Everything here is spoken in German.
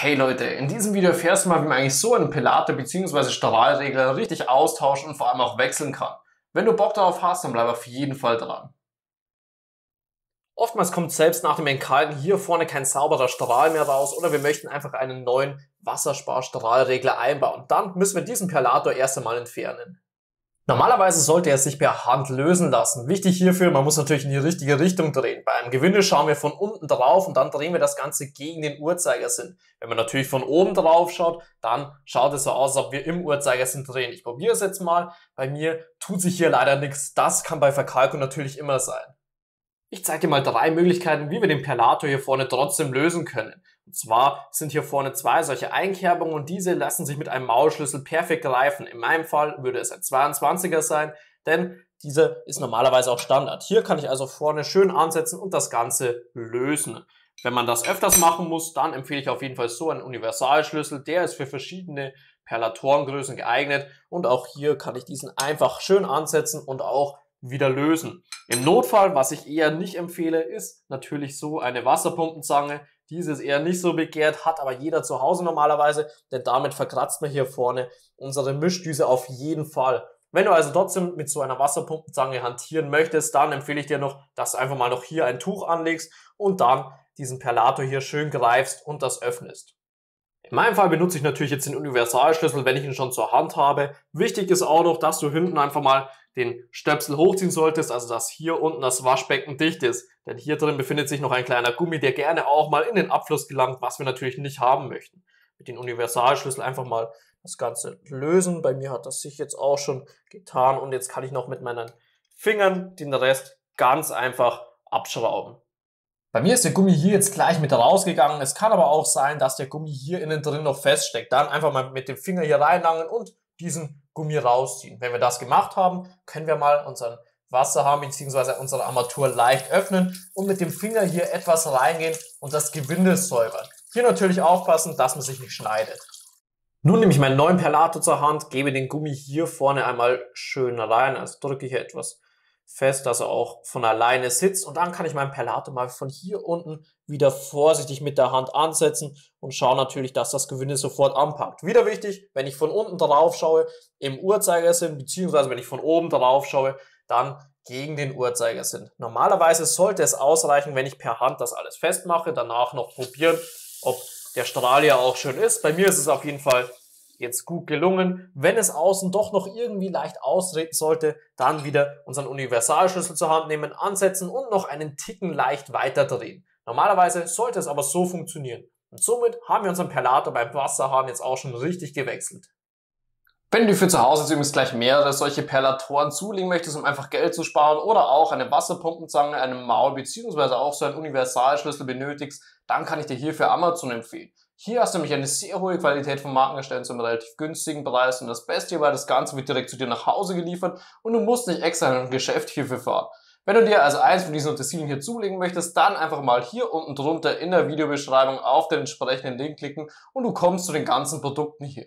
Hey Leute, in diesem Video erfährst du mal, wie man eigentlich so einen Pelator bzw. Strahlregler richtig austauschen und vor allem auch wechseln kann. Wenn du Bock darauf hast, dann bleib auf jeden Fall dran. Oftmals kommt selbst nach dem Entkalken hier vorne kein sauberer Strahl mehr raus oder wir möchten einfach einen neuen Wassersparstrahlregler einbauen. Dann müssen wir diesen Perlator erst einmal entfernen. Normalerweise sollte er sich per Hand lösen lassen. Wichtig hierfür, man muss natürlich in die richtige Richtung drehen. Bei einem Gewinde schauen wir von unten drauf und dann drehen wir das Ganze gegen den Uhrzeigersinn. Wenn man natürlich von oben drauf schaut, dann schaut es so aus, als ob wir im Uhrzeigersinn drehen. Ich probiere es jetzt mal. Bei mir tut sich hier leider nichts. Das kann bei Verkalkung natürlich immer sein. Ich zeige dir mal drei Möglichkeiten, wie wir den Perlator hier vorne trotzdem lösen können. Und zwar sind hier vorne zwei solche Einkerbungen und diese lassen sich mit einem Maulschlüssel perfekt greifen. In meinem Fall würde es ein 22er sein, denn diese ist normalerweise auch Standard. Hier kann ich also vorne schön ansetzen und das Ganze lösen. Wenn man das öfters machen muss, dann empfehle ich auf jeden Fall so einen Universalschlüssel. Der ist für verschiedene Perlatorengrößen geeignet und auch hier kann ich diesen einfach schön ansetzen und auch wieder lösen. Im Notfall, was ich eher nicht empfehle, ist natürlich so eine Wasserpumpenzange. Diese ist eher nicht so begehrt, hat aber jeder zu Hause normalerweise, denn damit verkratzt man hier vorne unsere Mischdüse auf jeden Fall. Wenn du also trotzdem mit so einer Wasserpumpenzange hantieren möchtest, dann empfehle ich dir noch, dass du einfach mal noch hier ein Tuch anlegst und dann diesen Perlator hier schön greifst und das öffnest. In meinem Fall benutze ich natürlich jetzt den Universalschlüssel, wenn ich ihn schon zur Hand habe. Wichtig ist auch noch, dass du hinten einfach mal den Stöpsel hochziehen solltest, also dass hier unten das Waschbecken dicht ist. Denn hier drin befindet sich noch ein kleiner Gummi, der gerne auch mal in den Abfluss gelangt, was wir natürlich nicht haben möchten. Mit dem Universalschlüssel einfach mal das Ganze lösen. Bei mir hat das sich jetzt auch schon getan und jetzt kann ich noch mit meinen Fingern den Rest ganz einfach abschrauben. Bei mir ist der Gummi hier jetzt gleich mit rausgegangen. Es kann aber auch sein, dass der Gummi hier innen drin noch feststeckt. Dann einfach mal mit dem Finger hier reinlangen und diesen Gummi rausziehen. Wenn wir das gemacht haben, können wir mal unseren Wasserhahn bzw. unsere Armatur leicht öffnen und mit dem Finger hier etwas reingehen und das Gewinde säubern. Hier natürlich aufpassen, dass man sich nicht schneidet. Nun nehme ich meinen neuen Perlator zur Hand, gebe den Gummi hier vorne einmal schön rein, also drücke hier etwas fest, dass er auch von alleine sitzt. Und dann kann ich meinen Perlator mal von hier unten wieder vorsichtig mit der Hand ansetzen und schaue natürlich, dass das Gewinde sofort anpackt. Wieder wichtig, wenn ich von unten drauf schaue, im Uhrzeigersinn, beziehungsweise wenn ich von oben drauf schaue, dann gegen den Uhrzeigersinn. Normalerweise sollte es ausreichen, wenn ich per Hand das alles festmache, danach noch probieren, ob der Strahl ja auch schön ist. Bei mir ist es auf jeden Fall jetzt gut gelungen. Wenn es außen doch noch irgendwie leicht ausreden sollte, dann wieder unseren Universalschlüssel zur Hand nehmen, ansetzen und noch einen Ticken leicht weiter drehen. Normalerweise sollte es aber so funktionieren. Und somit haben wir unseren Perlator beim Wasserhahn jetzt auch schon richtig gewechselt. Wenn du für zu Hause übrigens gleich mehrere solche Perlatoren zulegen möchtest, um einfach Geld zu sparen oder auch eine Wasserpumpenzange, einen Maul bzw. auch so einen Universalschlüssel benötigst, dann kann ich dir hierfür Amazon empfehlen. Hier hast du nämlich eine sehr hohe Qualität von Markenherstellern zu einem relativ günstigen Preis und das Beste hierbei, das Ganze wird direkt zu dir nach Hause geliefert und du musst nicht extra in ein Geschäft hierfür fahren. Wenn du dir also eins von diesen Utensilien hier zulegen möchtest, dann einfach mal hier unten drunter in der Videobeschreibung auf den entsprechenden Link klicken und du kommst zu den ganzen Produkten hier.